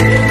Yeah.